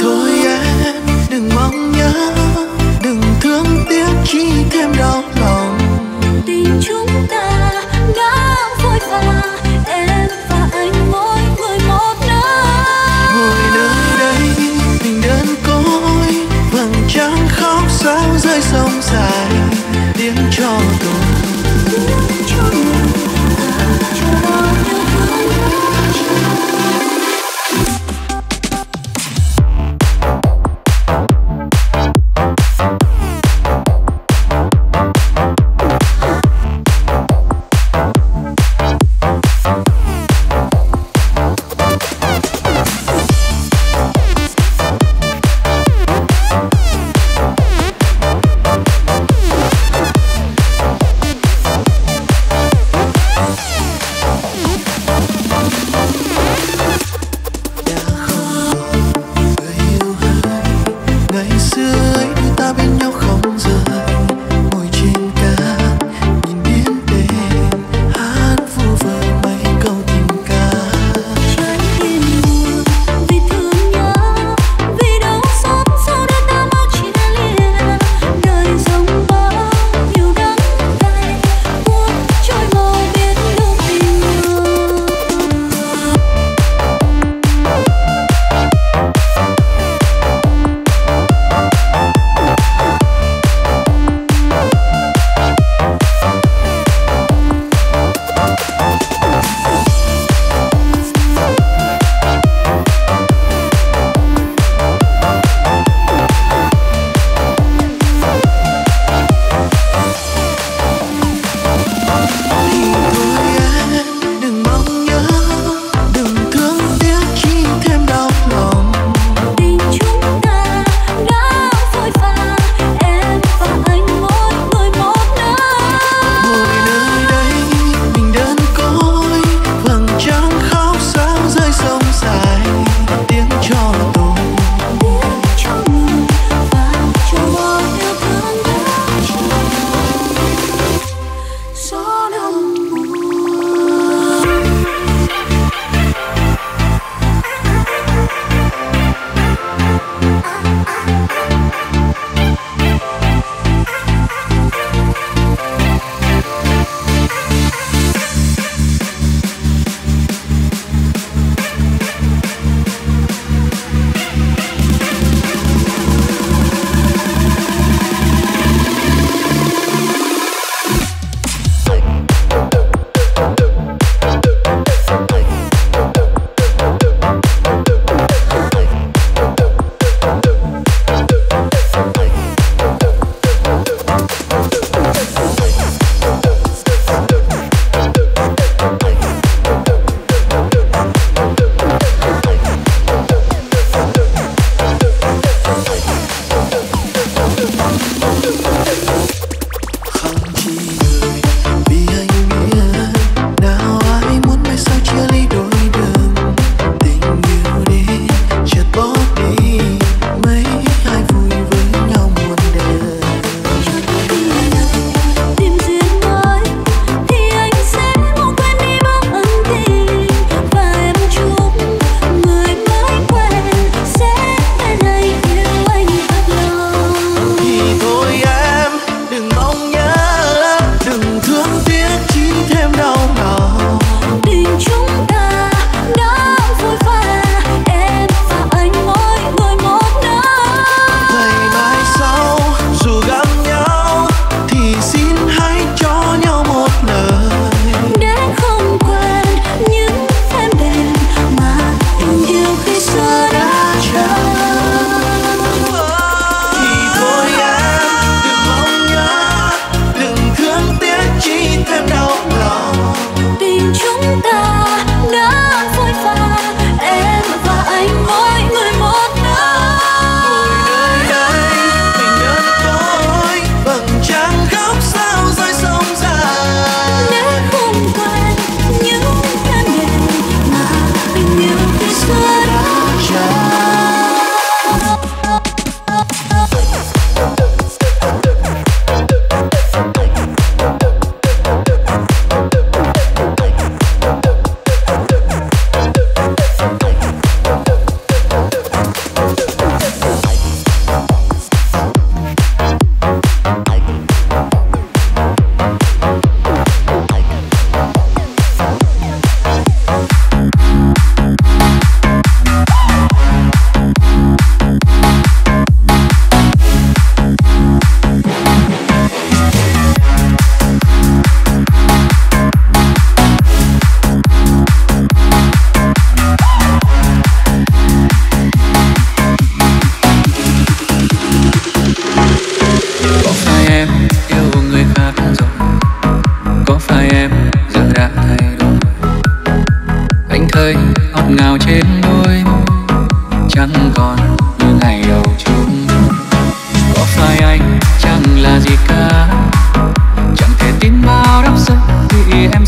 thôi em. Đừng mong nhớ đừng thương tiếc chi thêm đau lòng. Tình chúng ta đã vội vã em và anh mỗi người một nơi. Ngồi nơi đây mình đơn côi vầng trăng khóc sao rơi sông dài.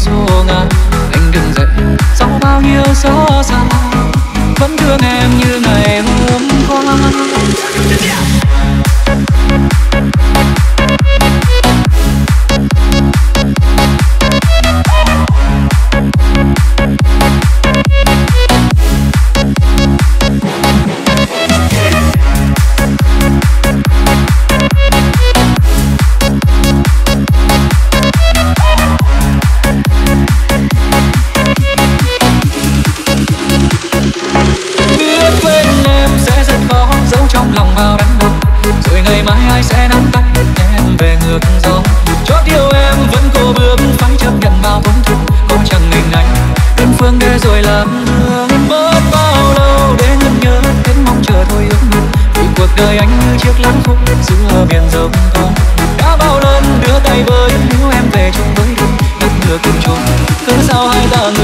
Xô ngàn anh đừng dậy, sau bao nhiêu gió xa vẫn thương em như ngày hôm qua.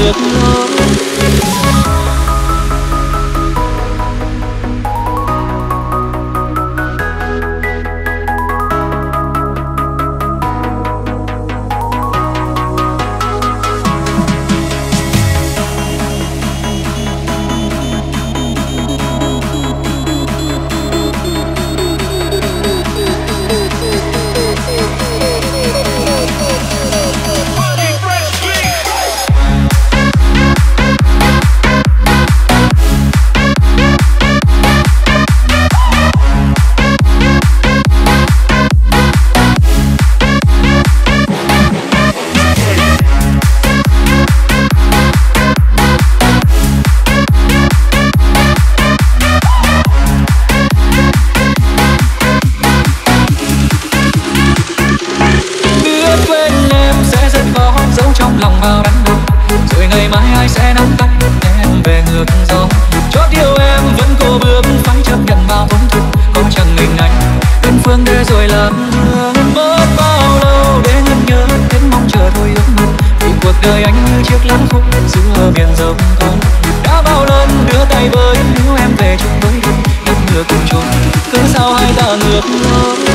look trong lòng vào đắng đo rồi ngày mai ai sẽ nắm tay em về ngược gió cho yêu em vẫn cố bước phải chấp nhận bao tổn thương không chẳng mình anh đơn phương để rồi làm hương mất bao lâu để ngân nhớ, đến mong chờ thôi ước mơ. Vì cuộc đời anh như chiếc lá khúc giữa biển rộng con đã bao lần đưa tay với, nếu em về chung với đường ngược chung. Cứ sao hai ta ngược lối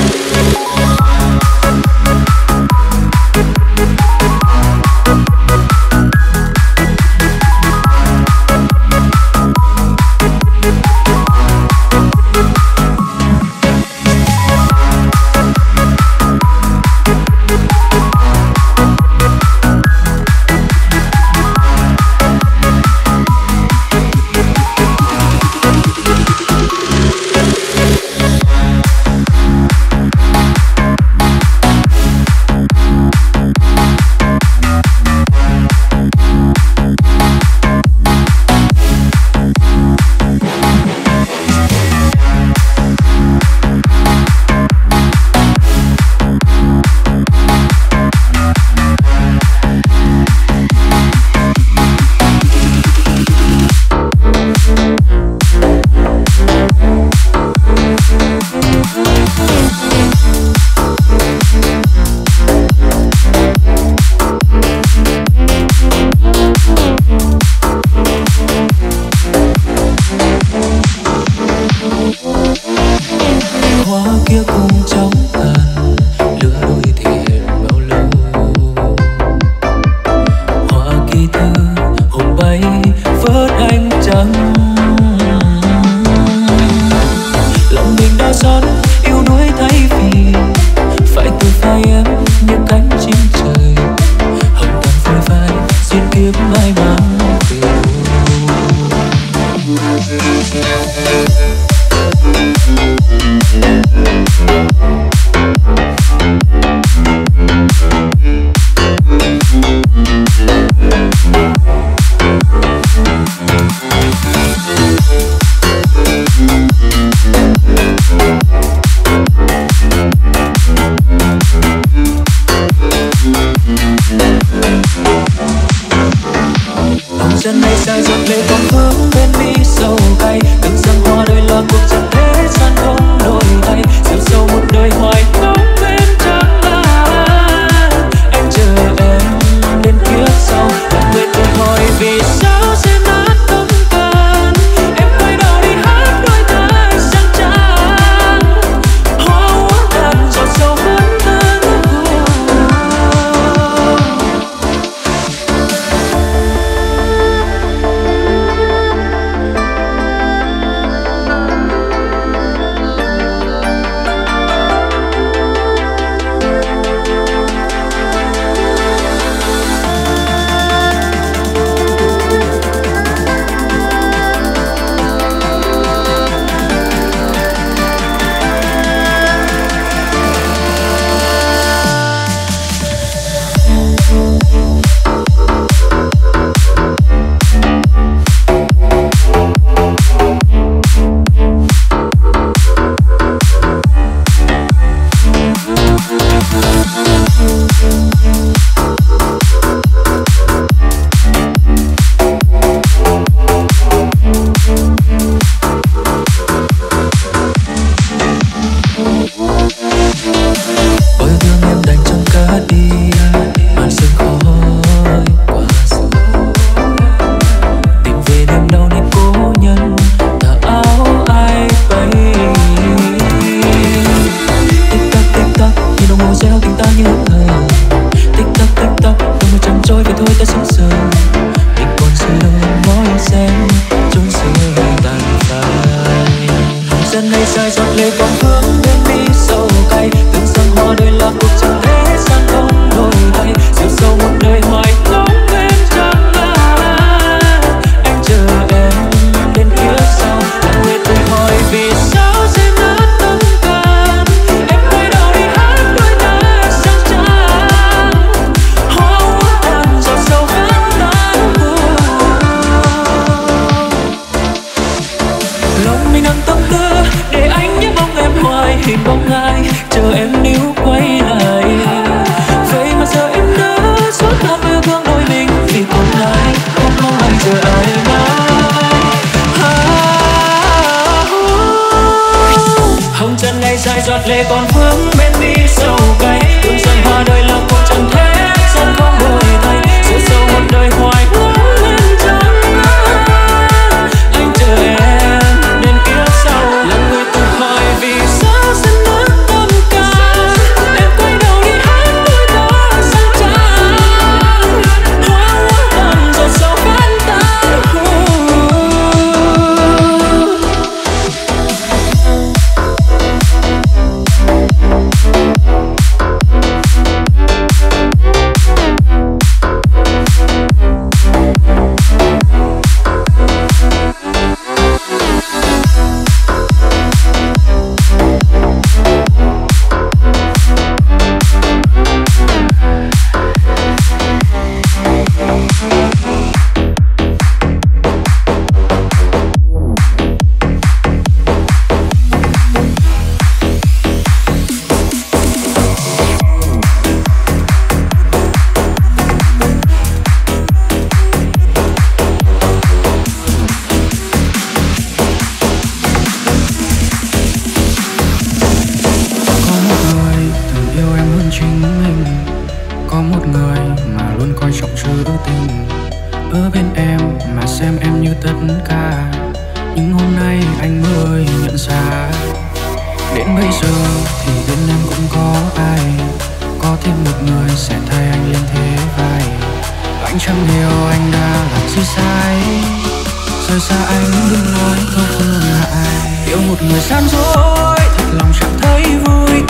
một người gian dối thật lòng chẳng thấy vui.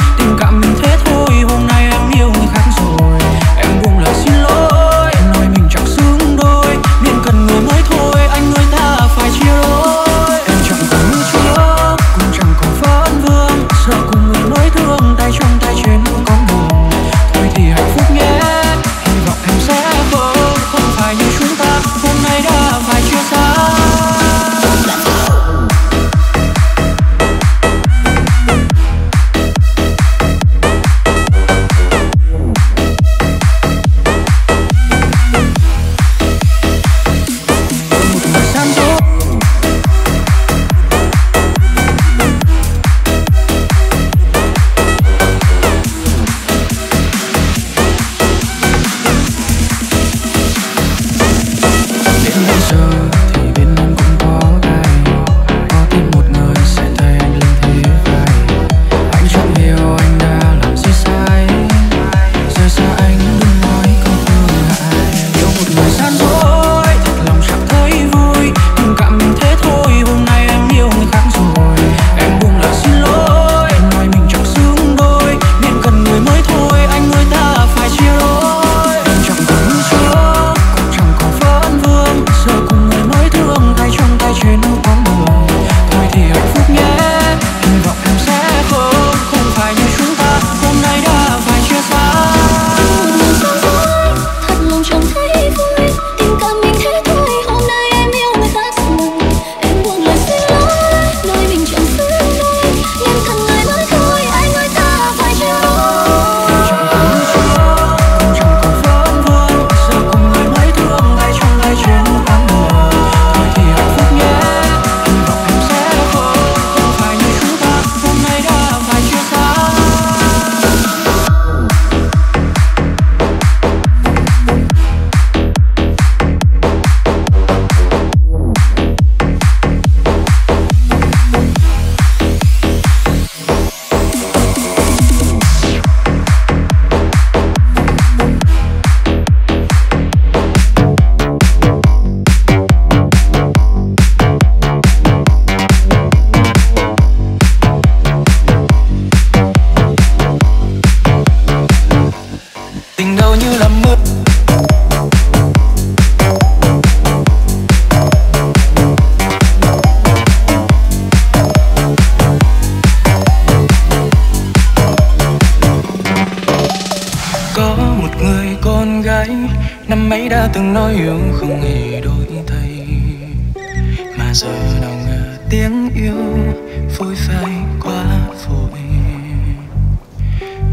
giờ nào ngờ tiếng yêu phôi phai quá vội.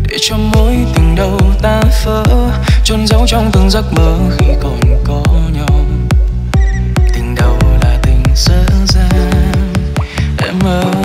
Để cho mối tình đầu ta vỡ chôn giấu trong từng giấc mơ khi còn có nhau. Tình đầu là tình dở dang, em ơi.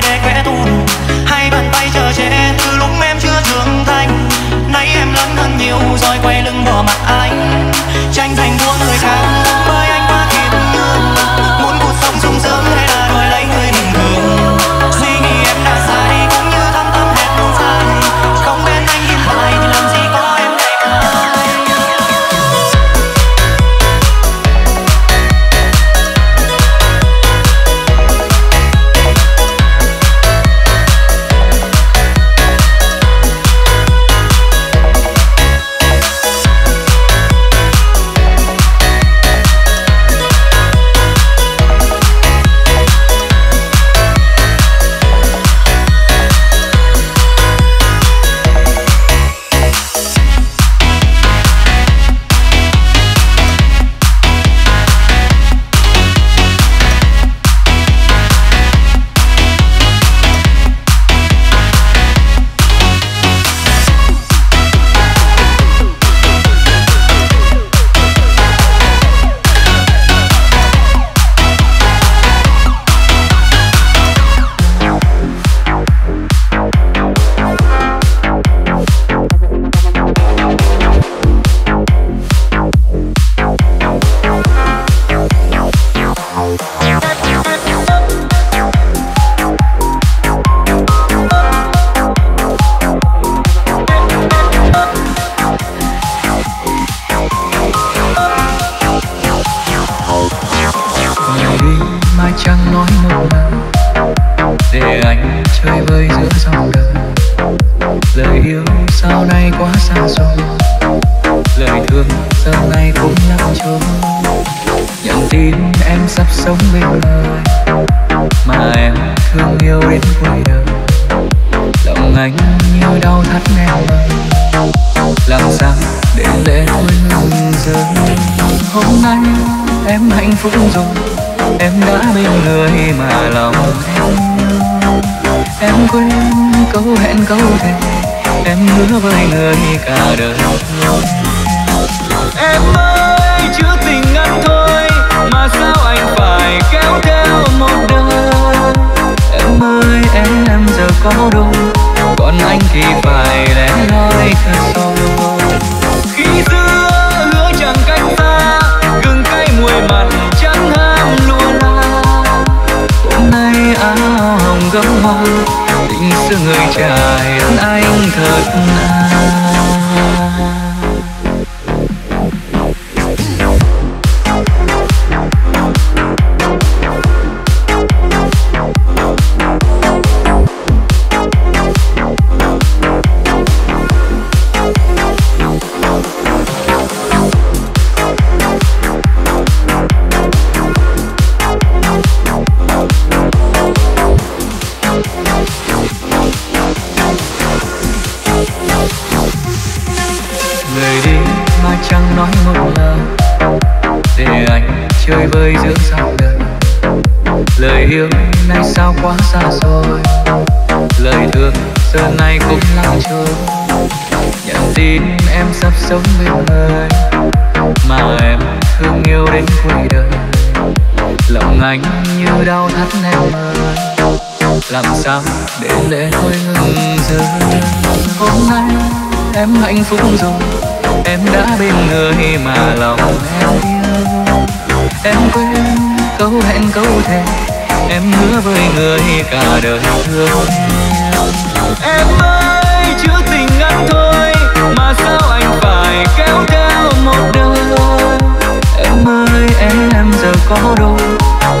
Nhớ để quét tuôn hai bàn tay chờ che từ lúc em chưa trưởng thành. Nay em lớn hơn nhiều, rồi quay lưng bỏ mặt anh. Tranh giành sắp sống bên người mà em thương yêu đến cuối đời lòng anh như đau thắt neo làm sao để lệ quên ngừng rơi hôm nay em hạnh phúc rồi. Em đã bên người mà lòng em em quên câu hẹn câu thề. Em hứa với người cả đời. Em ơi! Có đâu còn anh thì phải lẻ loi thật sâu. Khi xưa hứa chẳng cách xa gừng cay mùi mặn chẳng ham lùa la. Hôm nay áo hồng gấm hoa, tình xưa người trai anh thật à. Sao để lệ thôi ngừng rơi hôm nay em hạnh phúc rồi. Em đã bên người mà lòng em yêu. Em quên câu hẹn câu thề. Em hứa với người cả đời thương em. Ơi, chữ tình ngắn thôi, mà sao anh phải kéo theo một đời? Em ơi, em giờ có đôi,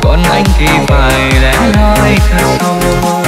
còn anh thì phải lẽ loi thật sâu.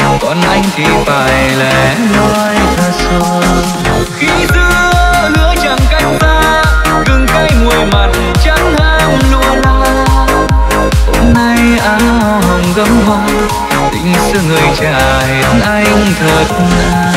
còn anh thì phải lẻ loi xa xôi, khi xưa lứa chẳng cách xa gừng cay mùi mặn chẳng ham lúa la hôm nay áo hồng gấm hoa tình xưa người trả hết anh thật là.